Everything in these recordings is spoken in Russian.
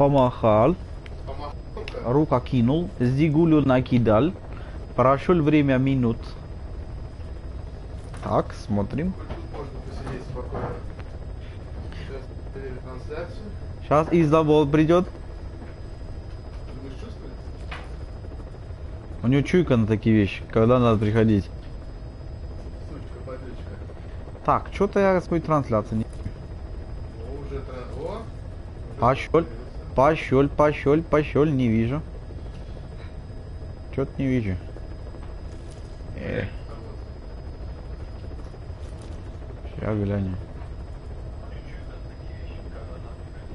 помахал, рука кинул, зигулю накидал, прошел время минут. Так, смотрим. Можно посидеть спокойно. Сейчас. Сейчас Издавол придет. У него чуйка на такие вещи, когда надо приходить. Так, что-то я свою трансляцию не... О, уже. О! уже Пошел, появился. Пошел, пошел, пошел, не вижу. Что-то не вижу. Э, А сейчас глянем.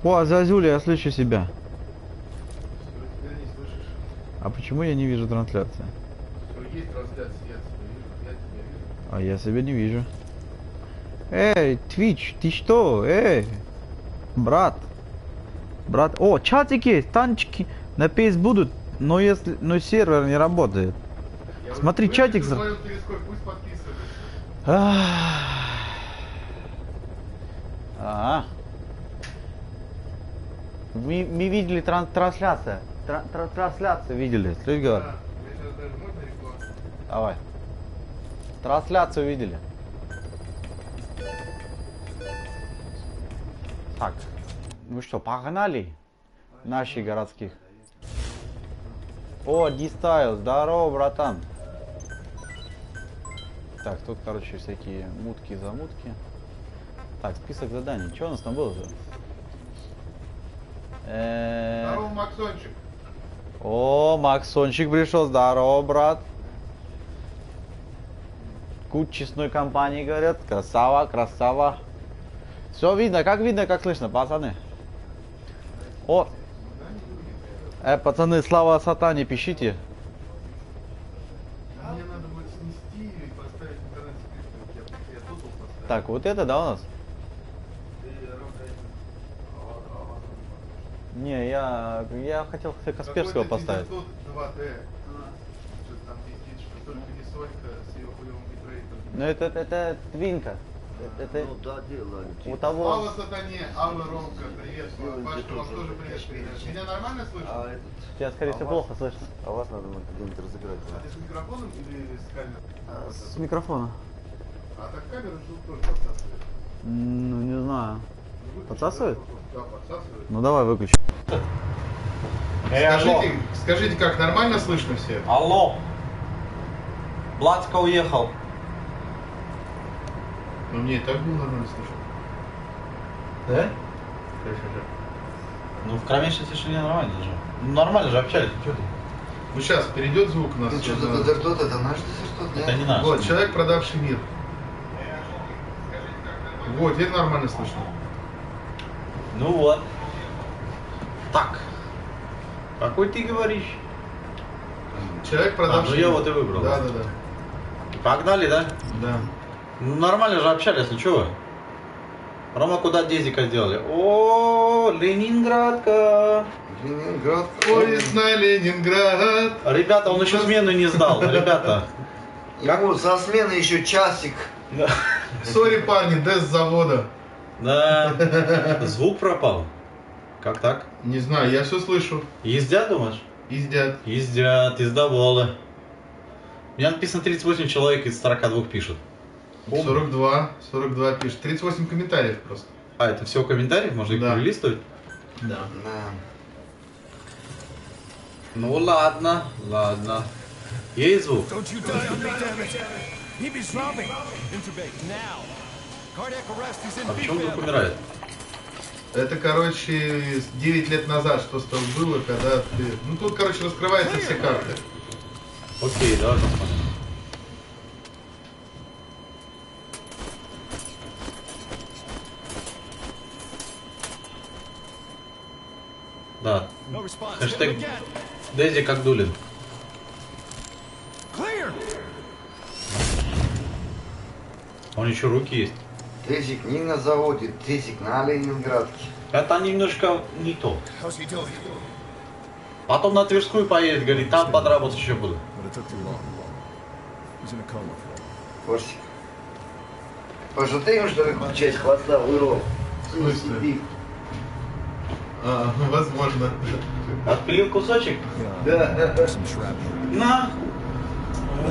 О, Зазуля, я слышу себя. А почему я не вижу трансляции? Есть трансляция, я тебя вижу, я тебя вижу. А я себя не вижу. Эй, Twitch, ты что? Эй, брат. Брат, о, чатики, танчики на PS будут, но если, но сервер не работает. Я Смотри, чатик за-. А. Мы, мы видели тран- трансляцию. Тра- тра- трансляцию видели. Слышь, говорю? Да? Давай. Трансляцию видели. Так. Ну что, погнали? Наши городских. О, Дистайл, здорово, братан. Так, тут, короче, всякие мутки-замутки. Так, список заданий. Что у нас там было-то? Здорово, Максончик. О, Максончик пришел, здорово, брат. Куча честной компании, говорят. Красава, красава. Все видно, как видно, как слышно, пацаны. О, э, пацаны, слава сатане, пишите. Мне надо будет снести и поставить интернет список. Я, я тут поставил. Так, вот это, да, у нас? Не, я, я хотел Касперского Какой-то поставить. Тинтер тут 2D. Что-то там пиздит, что только не Сонька с ее хуевым битрейтом. Ну это, это, это твинка. Это, это Ну да, дело. у того. Слава сатане, Алла Ромка, привет, Пашка, вам тоже привет передашь. Меня нормально слышно? А, этот, Тебя, скорее всего, А у вас- плохо слышно. а вас надо где-нибудь разыграть. А ты с микрофоном или с камерой? А, С микрофона. А так камера же тоже подсасывает. Ну, не знаю. Ну, выключи, Подсасывает? Да, подсасывает. Ну давай выключи. Скажите, скажите, как нормально слышно все? Алло. Блацко уехал. Ну мне и так было нормально слышно. Да? Хорошо, Ну, в кромешной тишине нормально же. Ну, нормально же общались. Что ты? Ну сейчас перейдет звук у нас. Ну что, на- это кто-то, это наш что Это не наш. Вот, человек, продавший мир. Вот, это нормально слышно. Ну вот. Так. Какой ты говоришь? Человек, продавший А, ну я вот и выбрал. Да, да, да. Погнали, да? Да. Ну, нормально же общались, ну чего? Рома, куда дезика сделали? О, Ленинградка. Ленинград. Поезд на Ленинград. Ребята, он еще смену не сдал. Ребята. Ему со смены еще часик. Да. Сори, парни, с завода. Да. Звук пропал. Как так? Не знаю, я все слышу. Ездят, думаешь? Ездят. Ездят, ездоволы. У меня написано 38 человек из 42 пишут. 42, 42 пишет. 38 комментариев просто. А, это все комментариев? Можно их Да. перелистывать? Да. Да. Ну ладно, ладно. Есть звук? А почему вдруг умирает? Это, короче, 9 лет назад что с тобой было, когда ты... Ну, тут, короче, раскрываются все карты. Окей, давай посмотрим. Again. Дейзи как Дулин. Он еще руки есть. Тезик не на заводе, тезик на Ленинградке. Это немножко не то. Потом на Тверскую поедет, говорит, там подработать еще буду. Корсик. Паша, ты ему что ли часть хвоста вырвал? В смысле? А, возможно. Отпилил кусочек? Да. На!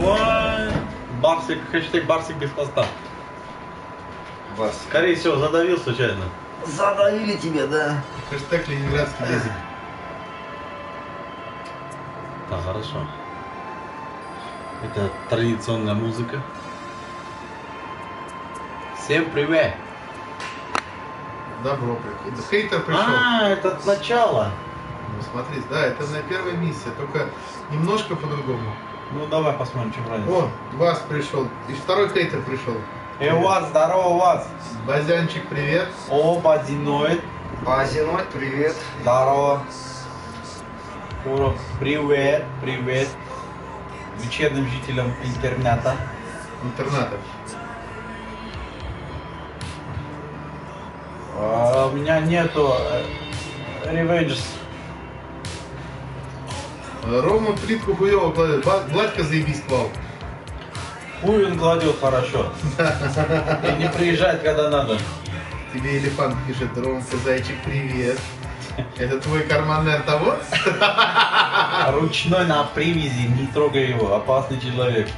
Ой. Барсик, хэштег Барсик без хвоста. Вас. Скорее всего, задавил случайно. Задавили тебя, да? Хэштег ленинградский дезик. Да, хорошо. Это традиционная музыка. Всем привет! Добро прикинь. Хейтер пришел. А, это от начала. Ну, смотри, да, это на первая миссия, только немножко по-другому. Ну давай посмотрим, что правильно. О, Вас пришел. И второй хейтер пришел. У вас, здорово у вас. Базянчик, привет. Оба Диноид. Базиной, привет. Здорово. Уро, привет, привет. Вечерним жителям интернета. Интерната. А, у меня нету э, Revengers. Рома плитку хуево кладет. Владька заебись клал. Хуй он кладет хорошо. И не приезжает, когда надо. Тебе элефант пишет, Ромка, зайчик, привет. Это твой карманный артовод? Ручной на привязи, не трогай его, опасный человек.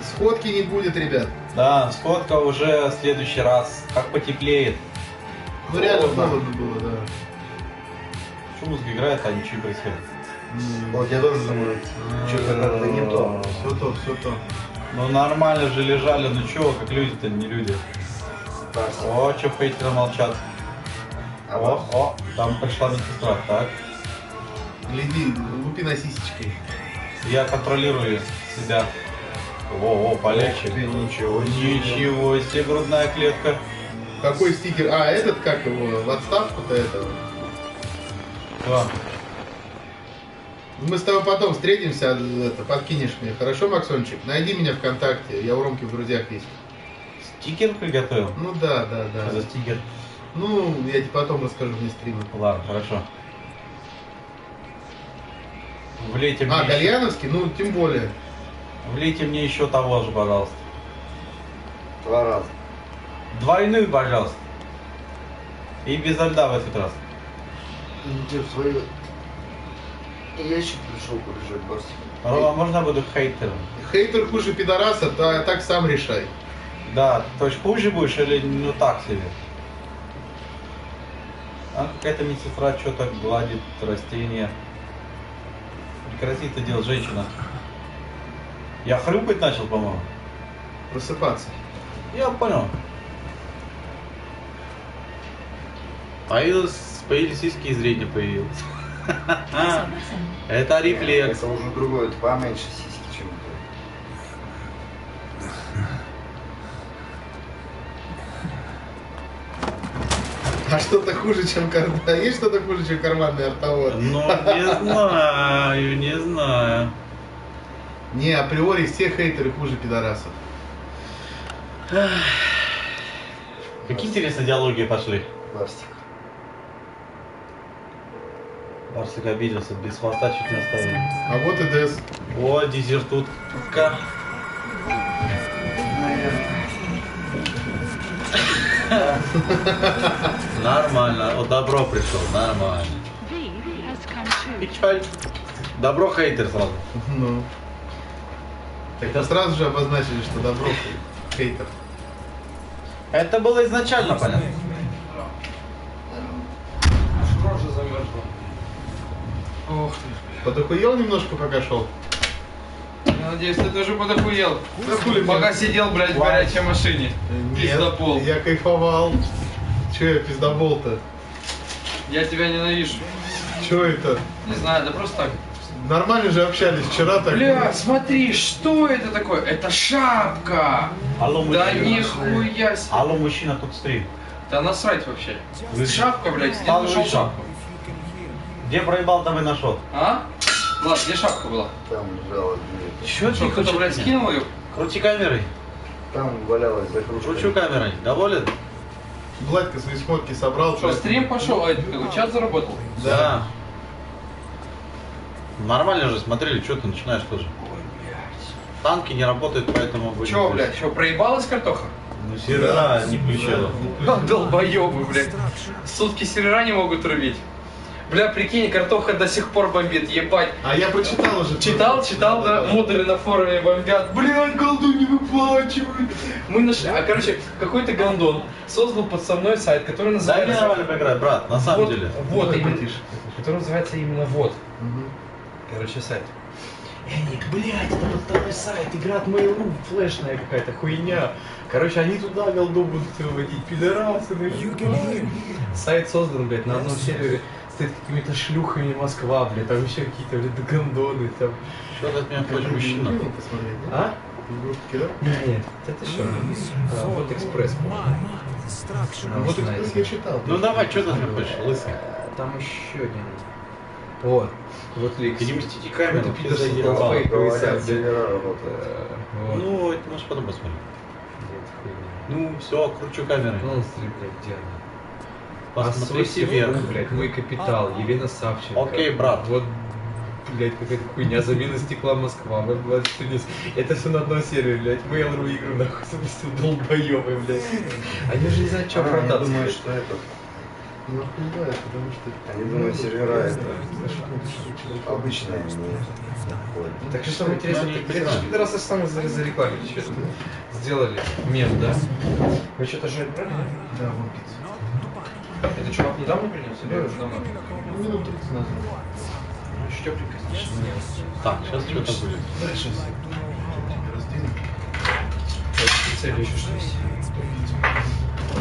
Сходки не будет, ребят. Да, сходка уже в следующий раз, как потеплеет. Ну реально Холодно. было, да. Что музыка играет, а ничего не происходит. Вот я тоже думаю, что-то как-то не то. Все то, все то. Ну нормально же лежали, ну чего, как люди-то, не люди. О, что хейтеры молчат. А О, о, там пришла медсестра, так. Гляди, лупи на сисечкой. Я контролирую себя. О, о, полегче. ничего себе. Ничего себе, грудная клетка. Какой стикер? А, этот как его? В отставку-то этого. Да. Мы с тобой потом встретимся, это, подкинешь мне. Хорошо, Максончик? Найди меня ВКонтакте, я у Ромки в друзьях есть. Стикер приготовил? Ну да, да, Что за да. стикер? Ну, я тебе потом расскажу вне стрима. Ладно, хорошо. Влейте мне, А, еще, Гальяновский? Ну, тем более. влейте мне еще того же, пожалуйста. Два раза. Двойную, пожалуйста. И без льда в этот раз. Иди в свою... Ящик пришел порыжать, Барсик. Рома, можно я буду хейтером? Хейтер хуже пидораса, то так сам решай. Да, то есть хуже будешь или ну так себе? А какая-то медсестра что-то гладит растения. Прекрати это делать, женщина. Я хрюкать начал, по-моему. Просыпаться. Я понял. Появилось, появились сиськи и зрение появилось. Это рефлекс. Это уже другое, это поменьше сиськи, чем это. А что-то хуже, чем карман... Есть что-то хуже, чем карманный артовод? Ну, не знаю, не знаю. Не, априори все хейтеры хуже пидорасов. Какие интересные диалоги пошли. Барсик. Барсик обиделся, без хвоста чуть не оставили. А вот и ДС. О, дезертутка. Нормально. О, добро пришел, нормально. Печаль. Добро хейтер сразу. Ну. Мы сразу же обозначили, что добро хейтер. Это было изначально понятно. Ух ты. Подохуел немножко, пока шел? Я надеюсь, ты тоже подохуел. Да хули? Пока сидел, блядь, в горячей машине. Нет, Пиздопол. я кайфовал. Че я пиздобол-то? Я тебя ненавижу. Че это? Не знаю, да просто так. Нормально же общались вчера так. Бля, смотри, что это такое? Это шапка! Алло, Да мужчина. нихуя себе. Алло, мужчина, тут стрим. Да насрать вообще. Вы- Шапка, блядь, ты нашел шапку? Где проебал, там и нашел. А? Ладно, где шапка была? Там лежала, блядь. Чё Что, ты кто-то, блядь, скинул ее? Крути камерой. Там валялась за кружкой. Кручу камерой. Доволен? Владька свои смотки собрал. Что, так. стрим пошел, а чат заработал? Да. Нормально же смотрели, что ты начинаешь тоже. Танки не работают, поэтому... Че, блядь, что, проебалась картоха? Ну, сервера не включила. Долбоебы, блядь. Сутки сервера не могут рубить. Бля, прикинь, картоха до сих пор бомбит, ебать. А я почитал уже. Читал, читал, да, модеры на форуме бомбят. Блядь, голду не выплачивают. Мы нашли, а короче, какой-то гондон создал подставной сайт, который Да, мне называется... нормально поиграть, брат, на самом вот, деле. Вот, именно, который называется именно вот. Мгм. Короче, сайт. И они, блядь, это подставной сайт, игра от Mail.ru, флешная какая-то хуйня. Короче, они туда голду будут выводить, пидорасы. Сайт создан, блядь, на одном сервере стоит какими-то шлюхами Москва, блядь, там еще какие-то, блядь, гондоны, там. Что ты от меня хочешь, мужчина? Фильм посмотреть, да? А? Да? Нет, это что? А, вот экспресс. А вот экспресс я читал. Ну давай, что ты от меня хочешь, лысый? Там еще один. Вот. Вот лик. Ты не мстите камеру, Это пидорский заебал. Ну, это можешь потом посмотреть. Нет, Ну, все, кручу камеры. Ну, смотри, блядь, где А Посмотрите свой вверх. блядь, мой капитал, Елена Савченко. Окей, брат. Вот, блядь, какая-то хуйня, замена стекла Москва, веб 21 Это все на одном сервере, блядь, Mail.ru игру нахуй запустил, долбоебы, блядь. Они же не знают, что А, оправдаться. думают, блядь. что это... Ну, охуевает, потому что... Они думают, сервера это обычные. Так что самое интересное, это пидорасы сами за- зарекламили, что сделали мем, да? Вы что-то же брали? Да, вон пицца. Это чувак недавно принес или уже давно? Ну, минут 30 назад. Еще тепленько, значит. Так, сейчас что-то будет. Да, сейчас. Цели еще что есть.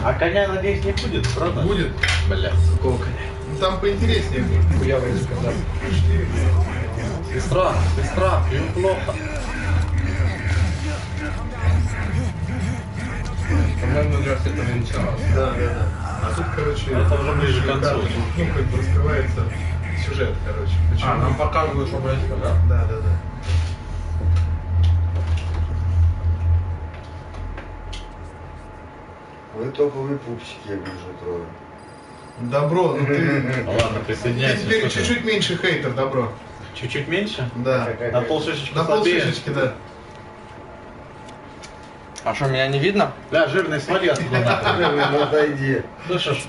А коня, надеюсь, не будет, правда? Будет. Бля. Какого коня? Ну, там поинтереснее будет. Хуявый скандал. Сестра, сестра, им плохо. По-моему, этого не начиналась. Да, да, да. А тут, короче... Это уже ближе к концу. Ну, как бы раскрывается сюжет, короче. Почему? А, нам показывают, что происходит, да? Да, да, да. Вы топовые пупсики, я вижу, трое. Добро, ну ты... Ну ладно, Ты присоединяйся. теперь слушай. чуть-чуть меньше хейтер, добро. Чуть-чуть меньше? Да. На полшишечки На пол слабее? шишечки, да. А что, меня не видно? Бля, жирный, свали оттуда нахуй. Ну, отойди. Слышишь?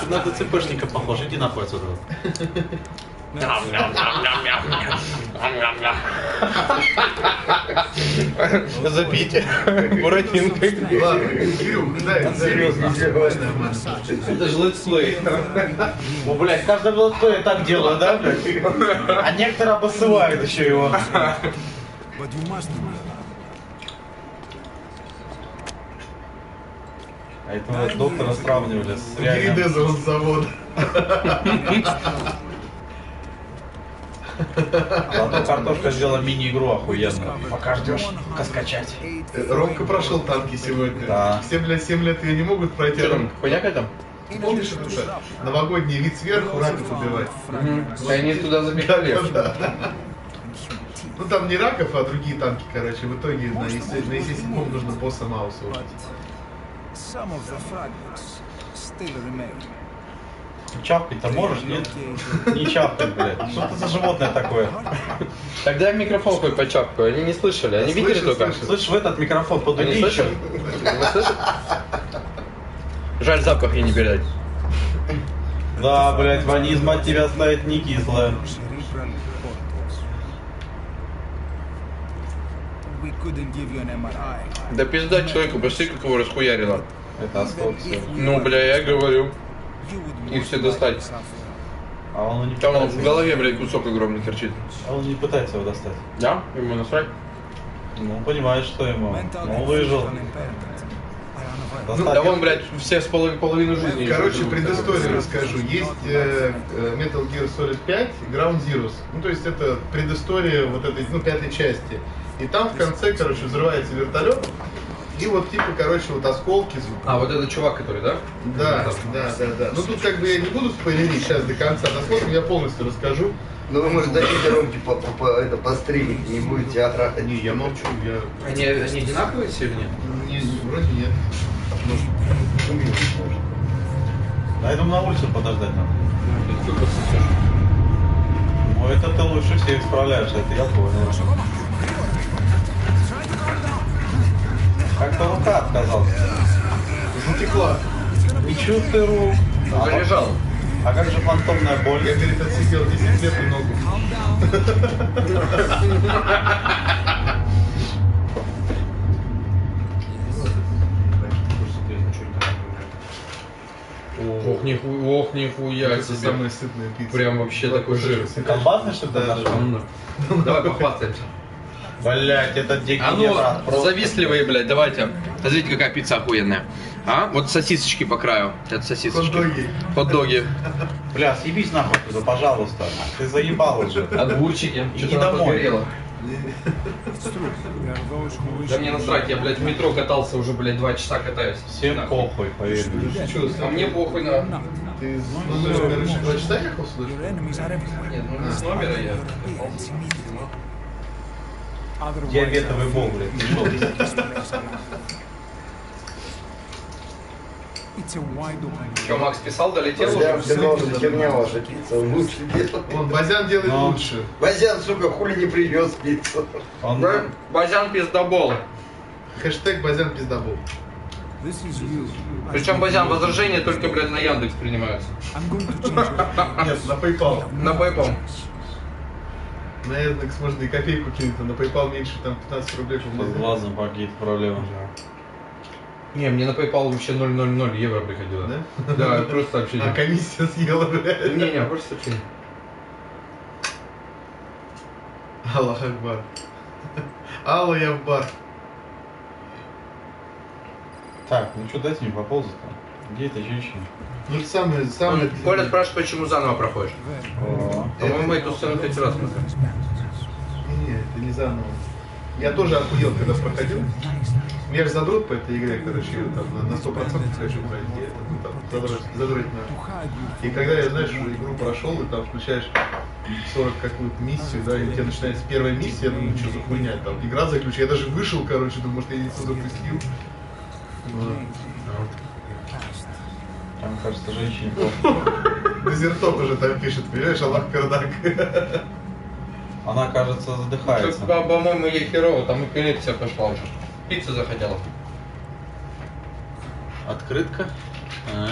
Ты на ДЦПшника похож, иди нахуй отсюда. Запить Буратинкой. Ладно, серьезно. Это же летсплей. Ну, блядь, каждый летсплей так делает, да, блядь? А некоторые обоссывают еще его. But you must remember, А этого доктора сравнивали с Гиридеза он завод. Зато картошка сделала мини-игру охуенно. Пока ждешь, скачать. Ромка прошел танки сегодня. Да. Все, бля, 7 лет ее не могут пройти. Что там, Ромка. хуйня какая там? Помнишь это? Новогодний вид сверху, раков убивать. И они туда забегали. Да, да. Ну там не раков, а другие танки, короче. В итоге на ЕС- на ЕС-7 нужно босса Мауса убить. Чапкать-то можешь, нет? Не чапкать, блядь. Что это за животное такое? Тогда микрофон хоть почапкаю. Они не слышали, они видели только. слышат. Слышь, в этот микрофон Они подуди еще. слышат? Вы слышите? Жаль, запах ей не передать. Да, блядь, ванизм от тебя стоит не кислая. Да пизда человеку, посмотри, как его расхуярило. Это всё. Ну, бля, я говорю. Их все достать. А он не Там в голове, блядь, кусок огромный торчит. А он не пытается его достать. Да? Ему насрать? Ну, он понимает, что ему. Mental Ну, он выжил. Достать Да вон, блядь, все с половиной, половину жизни. Короче, предысторию расскажу. Есть э, э, Metal Gear Solid 5 Ground Zeroes. Ну, то есть это предыстория вот этой, ну, пятой части. И там в конце, короче, взрывается вертолет. И вот типа, короче, вот осколки. А, вот этот чувак, который, да? Да, да, да, да. Ну тут как бы я не буду спойлерить сейчас до конца. Досмотрим, я полностью расскажу. Ну вы, может, дадите Ромке по, по, по- это, постримить, не будете орать. Не, я молчу, я... Они, они одинаковые все или нет? Не, вроде нет. Да, я думаю, на улице подождать надо. Ну, это ты лучше всех справляешься, это я понял. Как-то рука отказалась. Затекла. Ничего ты рук. Заряжал. А как же фантомная боль? Я, говорит, отсидел 10 лет и ногу. Ох, нихуя, ох, нихуя Это себе. самая сытная пицца. Прям вообще такой жир. Колбасный что-то Да, нашел? Ну, Давай попастаемся. Блять, это А дегенерат. ну, Просто. завистливые, блядь, давайте. Смотрите, какая пицца охуенная. А? Вот сосисочки по краю. Это сосисочки. Хот-доги. Хот-доги. Бля, съебись нахуй туда, пожалуйста. Ты заебал уже. Огурчики. Иди домой. Да мне насрать, я, блядь, в метро катался уже, блядь, два часа катаюсь. Всем похуй, поверь. Чё, А мне похуй на... Ты с номера, короче, два часа ехал сюда? Your enemies are everywhere. Нет, ну не с номера я. Wide open. Че, Макс писал, долетел Я уже? все равно херня ваша пицца. Лучше делать. Вон, Базян делает Ну. лучше. Базян, сука, хули не привез пиццу. Он Да? Базян пиздобол. Хэштег Базян пиздобол. Причем Базян возражения только, блядь, на Яндекс принимаются. Нет, на PayPal. На PayPal. На Яндекс можно и копейку кинуть, а на PayPal меньше там 15 рублей с по-моему. глазом какие-то проблемы. Не, мне на PayPal вообще 0,00 евро приходило. Да? Да, просто А сообщение. комиссия съела, блядь. Не-не, просто сообщение. Аллах Акбар. Алла, я в бар. Так, ну что, дайте мне поползать-то. Где эта женщина? Ну, самое, самое... Коля спрашивает, почему заново проходишь. По-моему, мы эту сцену хоть раз смотрели. Не, не, это не заново. Я тоже охуел, когда проходил. Меня же задрот по этой игре, короче, там на, на 100% хочу пройти. ну, там, задрать, задрать надо. И когда я, знаешь, уже игру прошел, и там включаешь 40 какую-то миссию, да, и у тебя начинается первая миссия, я думаю, что за хуйня, там, игра заключена. Я даже вышел, короче, думаю, может, я не сюда запустил. Вот. Там, кажется, женщине плохо. Дезертоп уже там пишет, понимаешь, Аллах Кардак. Она, кажется, задыхается. По- По-моему, ей херово, там эпилепсия пошла уже. Пицца захотела. Открытка. А.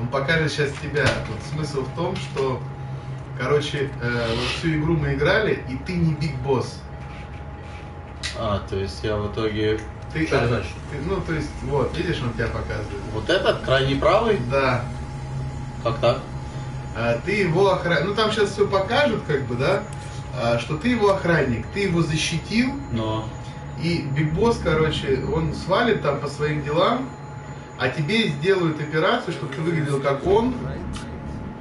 Он покажет сейчас тебя. Вот смысл в том, что, короче, э, вот всю игру мы играли, и ты не биг босс. А, то есть я в итоге... Ты, Что это значит? ты- ну, то есть, вот, видишь, он тебя показывает. Вот этот, крайний правый? Да. Как так? А, ты его охранник. Ну, там сейчас все покажут, как бы, да, а, что ты его охранник, ты его защитил, Но... и Биг Босс, короче, он свалит там по своим делам, а тебе сделают операцию, чтобы ты выглядел как он, и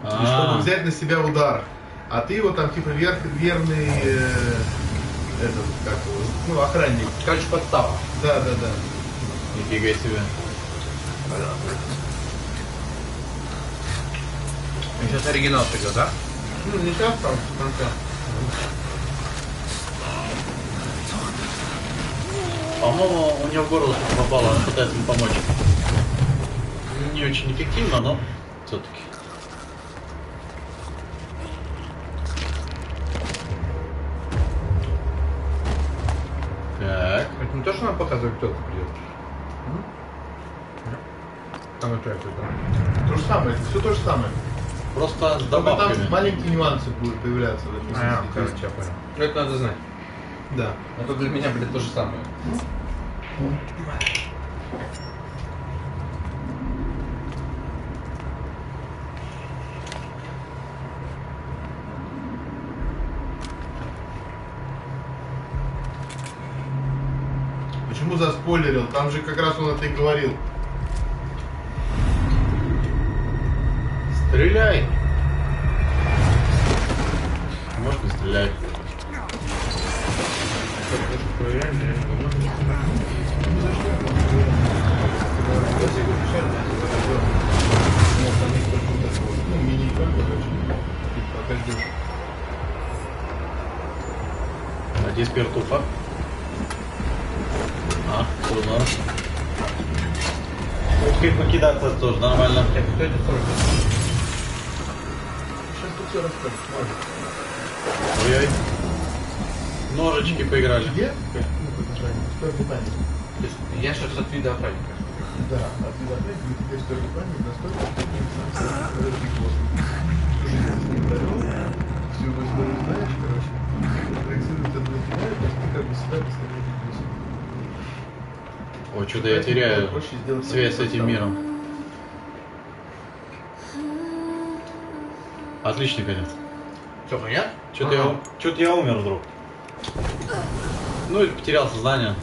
чтобы А, взять на себя удар. А ты его там типа вер- верный э, этот, как его, ну, охранник. Короче, подстава. Да, да, да. нифига себе. Сейчас оригинал придет, да? Ну, не сейчас там, в конце. По-моему, у него в горло попало, пытается ему помочь. Не очень эффективно, но все-таки. Это показывает, кто-то придет. Там опять это. То же самое, все то же самое. Просто с Только там добавками. маленькие нюансы будут появляться в этом А, короче, я понял. Ну, это надо знать. Да. Это для меня, блядь, то же самое. Почему заспойлерил? Там же как раз он это и говорил. Стреляй! Может не стреляй. Ну, мини-игра, короче. Пока ждешь. А А, норм. Ух, и покидаться тоже нормально. Кто это сорок? Сейчас тут все расскажешь. Ладно. Ой-ой. Ножички поиграли. Где? Ну, питание. Я сейчас от вида охранника. Да, от безопасности у тебя столько память настолько, что себя подожди космос. Всю жизнь с ним провел, всю его историю знаешь, короче, проецирует это на тебя, то есть ты как бы себя представляешь Ой, что-то я теряю связь с этим миром. Отличный конец. Все, понятно? Что-то я, что-то я умер вдруг. Ну и потерял сознание.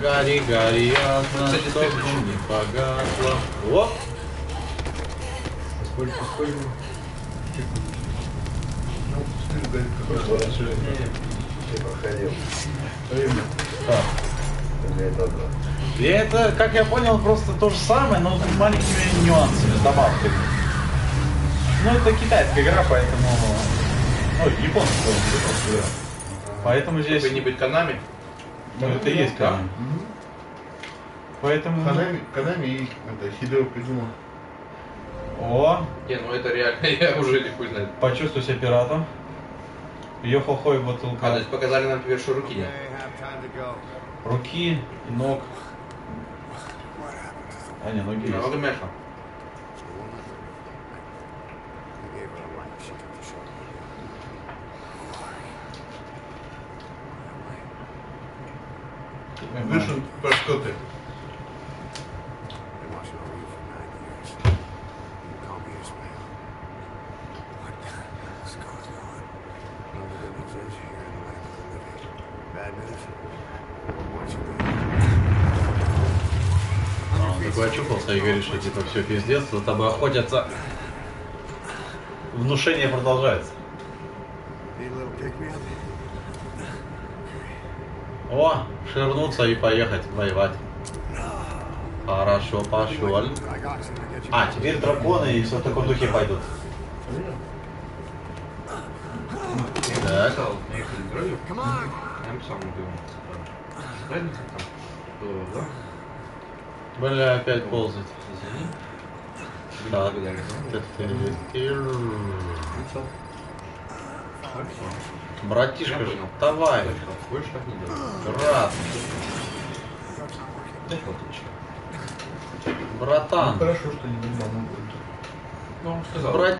Гори, гори, ясно, Кстати, почему? не погасло. Оп! Сколько, сколько? Ну, четыре дает Я проходил. И это, как я понял, просто то же самое, но с маленькими нюансами, с добавками. Ну, это китайская игра, поэтому... Ну, японская, японская игра. Поэтому здесь... Какой-нибудь канами? Ну, это и есть камень. Поэтому... Канами, Канами и это, Хидео придумал. О, Не, ну это реально, я уже не хуй знает. почувствуй себя пиратом. Йо-хо-хо и А, то бутылка. есть показали нам, например, что руки нет. Руки, ног. А, не, ноги есть. Много shot. Вышел про что ты? Что типа все пиздец, за тобой охотятся. Внушение продолжается. О, ширнуться и поехать воевать. Хорошо, пошел. А, теперь драконы и все в таком духе пойдут. Так. Там. Да? Бля, опять ползать. Извини. Так. Братишка же, давай, брат, братан, Хорошо, что не думал. Ну, сказал. брат.